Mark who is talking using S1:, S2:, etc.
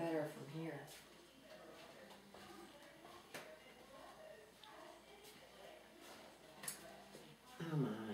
S1: better from here.
S2: Oh my.